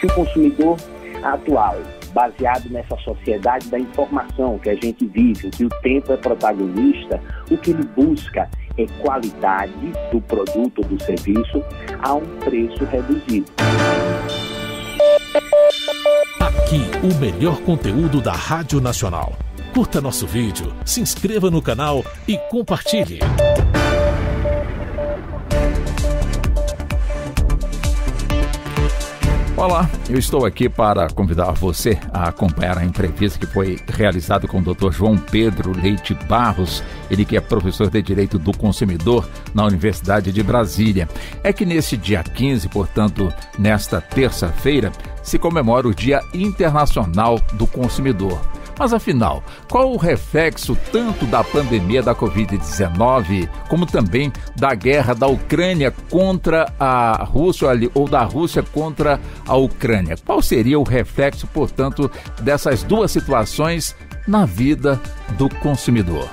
que o consumidor atual, baseado nessa sociedade da informação que a gente vive, que o tempo é protagonista, o que ele busca é qualidade do produto ou do serviço a um preço reduzido. Aqui, o melhor conteúdo da Rádio Nacional. Curta nosso vídeo, se inscreva no canal e compartilhe. Olá, eu estou aqui para convidar você a acompanhar a entrevista que foi realizada com o Dr. João Pedro Leite Barros, ele que é professor de Direito do Consumidor na Universidade de Brasília. É que nesse dia 15, portanto, nesta terça-feira, se comemora o Dia Internacional do Consumidor. Mas afinal, qual o reflexo tanto da pandemia da Covid-19 como também da guerra da Ucrânia contra a Rússia ou da Rússia contra a Ucrânia? Qual seria o reflexo, portanto, dessas duas situações na vida do consumidor?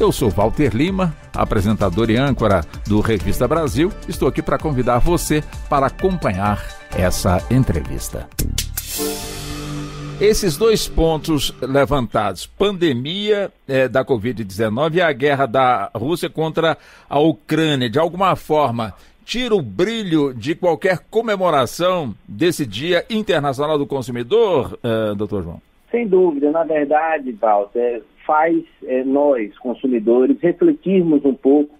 Eu sou Walter Lima, apresentador e âncora do Revista Brasil. Estou aqui para convidar você para acompanhar essa entrevista. Esses dois pontos levantados, pandemia é, da Covid-19 e a guerra da Rússia contra a Ucrânia, de alguma forma, tira o brilho de qualquer comemoração desse Dia Internacional do Consumidor, uh, doutor João? Sem dúvida, na verdade, Walter, faz é, nós, consumidores, refletirmos um pouco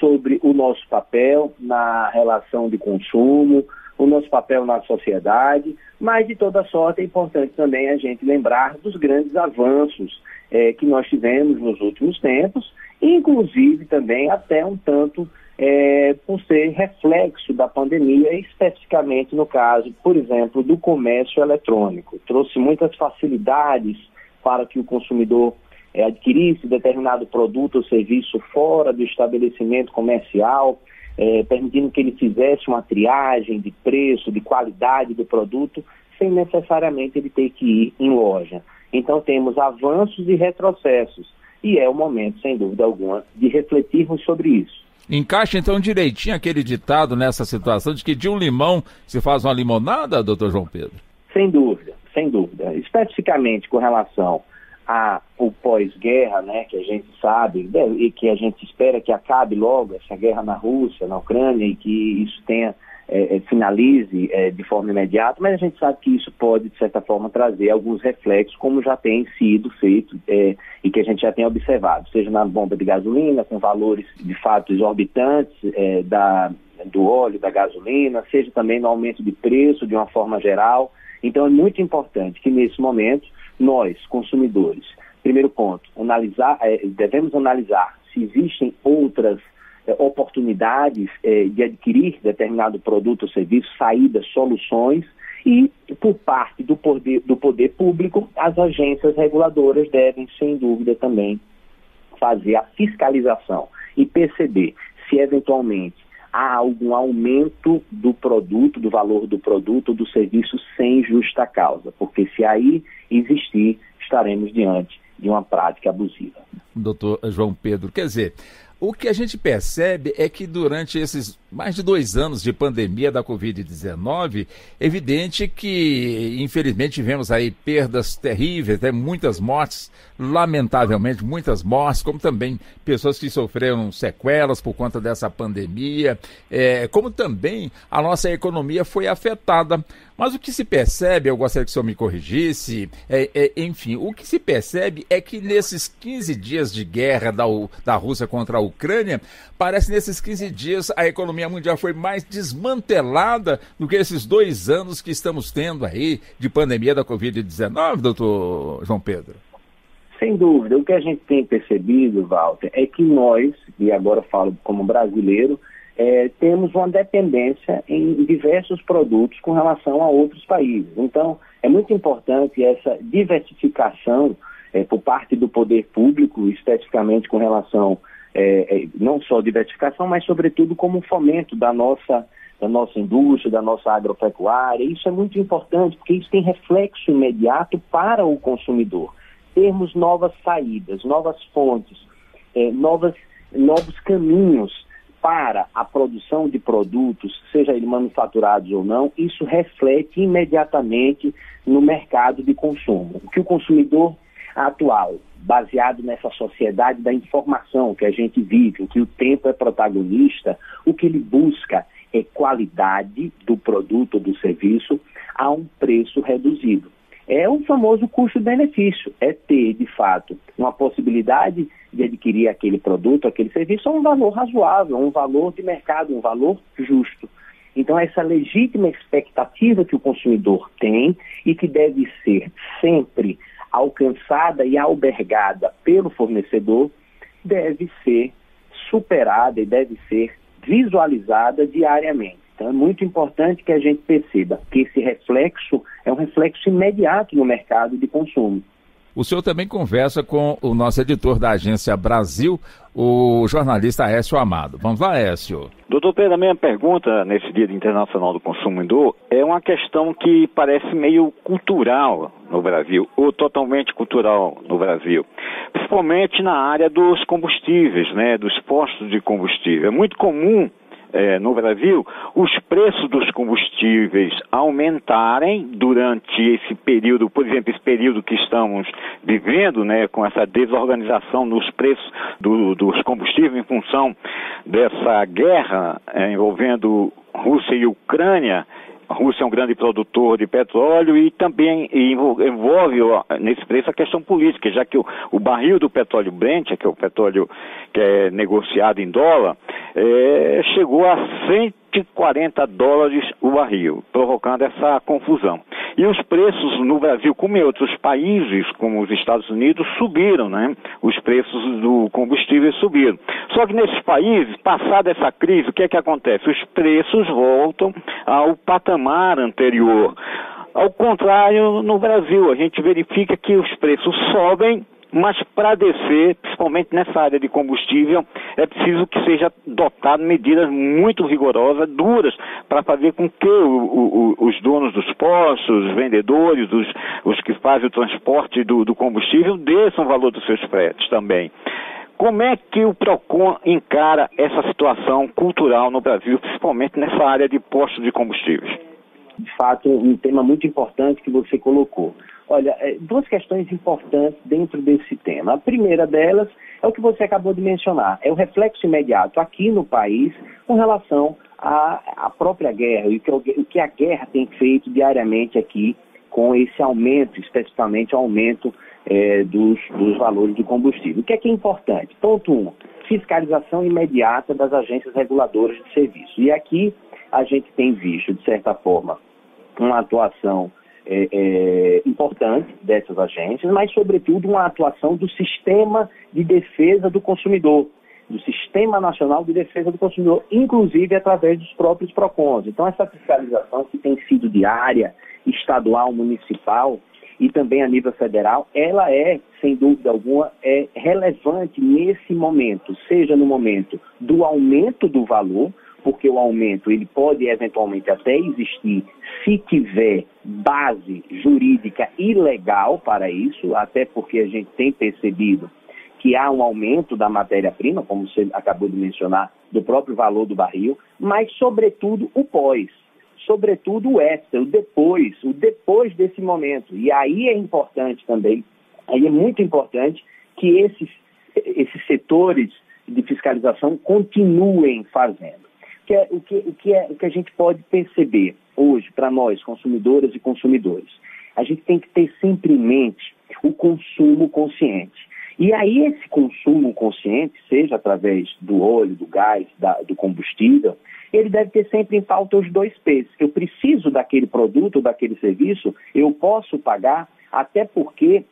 sobre o nosso papel na relação de consumo, o nosso papel na sociedade, mas de toda sorte é importante também a gente lembrar dos grandes avanços é, que nós tivemos nos últimos tempos, inclusive também até um tanto é, por ser reflexo da pandemia, especificamente no caso, por exemplo, do comércio eletrônico. Trouxe muitas facilidades para que o consumidor é, adquirisse determinado produto ou serviço fora do estabelecimento comercial, é, permitindo que ele fizesse uma triagem de preço, de qualidade do produto, sem necessariamente ele ter que ir em loja. Então temos avanços e retrocessos, e é o momento, sem dúvida alguma, de refletirmos sobre isso. Encaixa então direitinho aquele ditado nessa situação de que de um limão se faz uma limonada, doutor João Pedro? Sem dúvida, sem dúvida. Especificamente com relação a, o pós-guerra, né, que a gente sabe né, e que a gente espera que acabe logo essa guerra na Rússia, na Ucrânia e que isso tenha é, é, finalize é, de forma imediata, mas a gente sabe que isso pode, de certa forma, trazer alguns reflexos, como já tem sido feito é, e que a gente já tem observado, seja na bomba de gasolina, com valores de fato exorbitantes é, da, do óleo, da gasolina, seja também no aumento de preço de uma forma geral. Então é muito importante que nesse momento nós, consumidores, primeiro ponto, analisar, é, devemos analisar se existem outras é, oportunidades é, de adquirir determinado produto ou serviço, saídas, soluções, e por parte do poder, do poder público, as agências reguladoras devem, sem dúvida, também fazer a fiscalização e perceber se eventualmente há algum aumento do produto, do valor do produto do serviço sem justa causa, porque se aí existir, estaremos diante de uma prática abusiva. Doutor João Pedro, quer dizer, o que a gente percebe é que durante esses mais de dois anos de pandemia da Covid-19, evidente que, infelizmente, tivemos aí perdas terríveis, né? muitas mortes, lamentavelmente, muitas mortes, como também pessoas que sofreram sequelas por conta dessa pandemia, é, como também a nossa economia foi afetada. Mas o que se percebe, eu gostaria que o senhor me corrigisse, é, é, enfim, o que se percebe é que nesses 15 dias de guerra da, da Rússia contra a Ucrânia, parece nesses 15 dias a economia mundial foi mais desmantelada do que esses dois anos que estamos tendo aí de pandemia da Covid-19, doutor João Pedro. Sem dúvida. O que a gente tem percebido, Walter, é que nós, e agora falo como brasileiro, é, temos uma dependência em diversos produtos com relação a outros países. Então, é muito importante essa diversificação é, por parte do poder público, especificamente com relação é, é, não só diversificação, mas sobretudo como fomento da nossa, da nossa indústria, da nossa agropecuária. Isso é muito importante, porque isso tem reflexo imediato para o consumidor. Termos novas saídas, novas fontes, é, novas, novos caminhos para a produção de produtos, seja ele manufaturados ou não, isso reflete imediatamente no mercado de consumo. O que o consumidor atual, baseado nessa sociedade da informação que a gente vive, em que o tempo é protagonista, o que ele busca é qualidade do produto ou do serviço a um preço reduzido. É o famoso custo-benefício, é ter, de fato, uma possibilidade de adquirir aquele produto, aquele serviço a um valor razoável, um valor de mercado, um valor justo. Então, essa legítima expectativa que o consumidor tem e que deve ser sempre alcançada e albergada pelo fornecedor, deve ser superada e deve ser visualizada diariamente. Então, é muito importante que a gente perceba que esse reflexo é um reflexo imediato no mercado de consumo. O senhor também conversa com o nosso editor da Agência Brasil, o jornalista Écio Amado. Vamos lá, Écio. Doutor Pedro, a minha pergunta nesse Dia Internacional do Consumidor é uma questão que parece meio cultural no Brasil, ou totalmente cultural no Brasil, principalmente na área dos combustíveis, né, dos postos de combustível. É muito comum é, no Brasil, os preços dos combustíveis aumentarem durante esse período, por exemplo, esse período que estamos vivendo, né, com essa desorganização nos preços do, dos combustíveis em função dessa guerra é, envolvendo Rússia e Ucrânia, a Rússia é um grande produtor de petróleo e também envolve nesse preço a questão política, já que o, o barril do petróleo Brent, que é o petróleo que é negociado em dólar, é, chegou a 140 dólares o barril, provocando essa confusão. E os preços no Brasil, como em outros países, como os Estados Unidos, subiram, né? Os preços do combustível subiram. Só que nesses países, passada essa crise, o que é que acontece? Os preços voltam ao patamar anterior. Ao contrário, no Brasil, a gente verifica que os preços sobem mas para descer, principalmente nessa área de combustível, é preciso que seja dotado medidas muito rigorosas, duras, para fazer com que o, o, os donos dos postos, os vendedores, os, os que fazem o transporte do, do combustível, desçam o valor dos seus fretes também. Como é que o PROCON encara essa situação cultural no Brasil, principalmente nessa área de postos de combustíveis? De fato, um tema muito importante que você colocou. Olha, é, duas questões importantes dentro desse tema. A primeira delas é o que você acabou de mencionar, é o reflexo imediato aqui no país com relação à, à própria guerra e o que, a guerra tem feito diariamente aqui com esse aumento, especificamente o aumento é, dos, dos, valores do combustível. O que é que é importante? Ponto um, fiscalização imediata das agências reguladoras de serviço. E aqui a gente tem visto, de certa forma, uma atuação é, é, importante dessas agências, mas, sobretudo, uma atuação do sistema de defesa do consumidor, do Sistema Nacional de Defesa do Consumidor, inclusive através dos próprios PROCONs. Então, essa fiscalização que tem sido diária, estadual, municipal e também a nível federal, ela é, sem dúvida alguma, é relevante nesse momento, seja no momento do aumento do valor, porque o aumento ele pode eventualmente até existir se tiver base jurídica e legal para isso, até porque a gente tem percebido que há um aumento da matéria-prima, como você acabou de mencionar, do próprio valor do barril, mas sobretudo o pós, sobretudo o extra, o depois, o depois desse momento. E aí é importante também, aí é muito importante que esses, esses setores de fiscalização continuem fazendo que é, o, que, o, que é, o que a gente pode perceber hoje para nós, consumidoras e consumidores? A gente tem que ter sempre em mente o consumo consciente. E aí esse consumo consciente, seja através do óleo, do gás, da, do combustível, ele deve ter sempre em pauta os dois P's. Eu preciso daquele produto, daquele serviço, eu posso pagar, até porque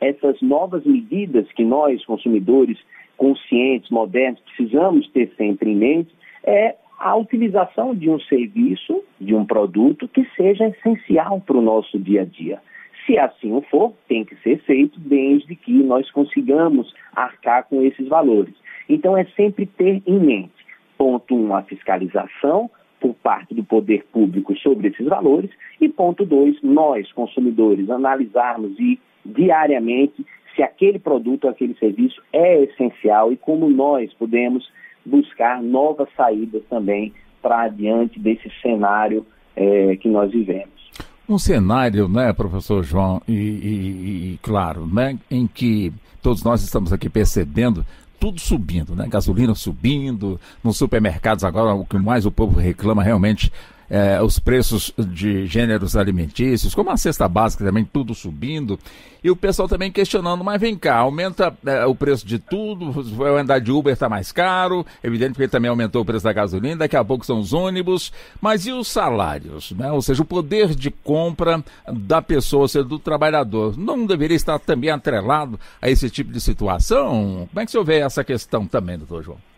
essas novas medidas que nós, consumidores conscientes, modernos, precisamos ter sempre em mente, é a utilização de um serviço, de um produto que seja essencial para o nosso dia a dia. Se assim o for, tem que ser feito desde que nós consigamos arcar com esses valores. Então é sempre ter em mente, ponto um, a fiscalização por parte do poder público sobre esses valores e ponto dois, nós, consumidores, analisarmos e diariamente se aquele produto, aquele serviço é essencial e como nós podemos buscar novas saídas também para adiante desse cenário é, que nós vivemos. Um cenário, né, professor João, e, e, e, claro, né, em que todos nós estamos aqui percebendo tudo subindo, né? Gasolina subindo, nos supermercados agora o que mais o povo reclama realmente é, os preços de gêneros alimentícios, como a cesta básica também, tudo subindo. E o pessoal também questionando, mas vem cá, aumenta é, o preço de tudo, vai andar de Uber está mais caro, evidente que também aumentou o preço da gasolina, daqui a pouco são os ônibus, mas e os salários? Né? Ou seja, o poder de compra da pessoa, ou seja, do trabalhador, não deveria estar também atrelado a esse tipo de situação? Como é que o senhor vê essa questão também, doutor João?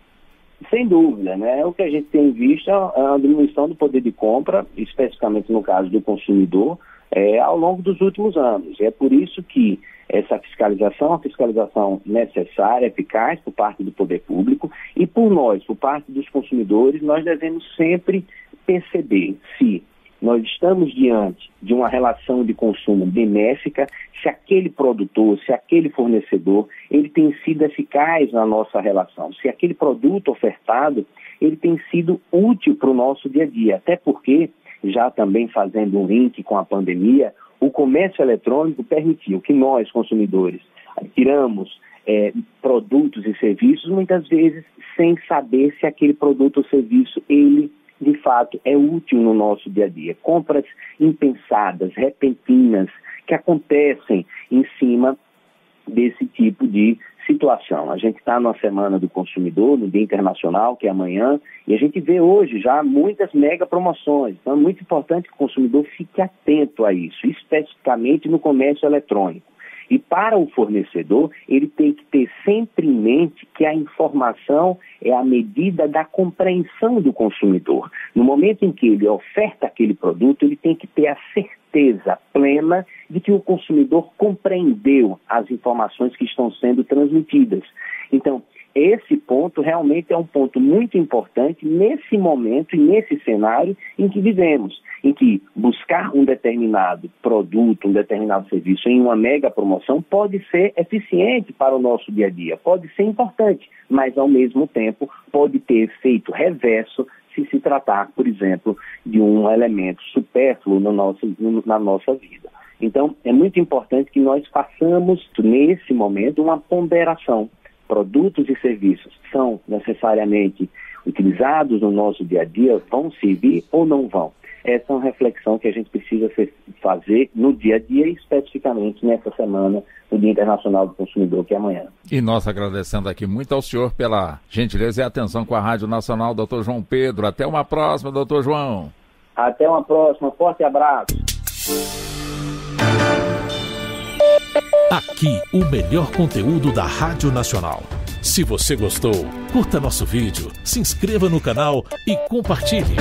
Sem dúvida, né? O que a gente tem visto é a diminuição do poder de compra, especificamente no caso do consumidor, é, ao longo dos últimos anos. E é por isso que essa fiscalização, a fiscalização necessária, eficaz por parte do poder público e por nós, por parte dos consumidores, nós devemos sempre perceber se nós estamos diante de uma relação de consumo benéfica, se aquele produtor, se aquele fornecedor, ele tem sido eficaz na nossa relação, se aquele produto ofertado, ele tem sido útil para o nosso dia a dia, até porque, já também fazendo um link com a pandemia, o comércio eletrônico permitiu que nós, consumidores, adquiramos é, produtos e serviços, muitas vezes sem saber se aquele produto ou serviço ele de fato é útil no nosso dia a dia. Compras impensadas, repentinas, que acontecem em cima desse tipo de situação. A gente está na Semana do Consumidor, no Dia Internacional, que é amanhã, e a gente vê hoje já muitas mega promoções. Então é muito importante que o consumidor fique atento a isso, especificamente no comércio eletrônico. E para o fornecedor, ele tem que ter sempre em mente que a informação é a medida da compreensão do consumidor. No momento em que ele oferta aquele produto, ele tem que ter a certeza plena de que o consumidor compreendeu as informações que estão sendo transmitidas. Então, esse ponto realmente é um ponto muito importante nesse momento e nesse cenário em que vivemos, em que buscar um determinado produto, um determinado serviço em uma mega promoção pode ser eficiente para o nosso dia a dia, pode ser importante, mas ao mesmo tempo pode ter efeito reverso se se tratar, por exemplo, de um elemento supérfluo no nosso, na nossa vida. Então, é muito importante que nós façamos, nesse momento, uma ponderação produtos e serviços são necessariamente utilizados no nosso dia a dia, vão servir ou não vão? Essa é uma reflexão que a gente precisa fazer no dia a dia e especificamente nessa semana, no Dia Internacional do Consumidor, que é amanhã. E nós agradecendo aqui muito ao senhor pela gentileza e atenção com a Rádio Nacional, doutor João Pedro. Até uma próxima, doutor João. Até uma próxima. Forte abraço. Aqui, o melhor conteúdo da Rádio Nacional. Se você gostou, curta nosso vídeo, se inscreva no canal e compartilhe.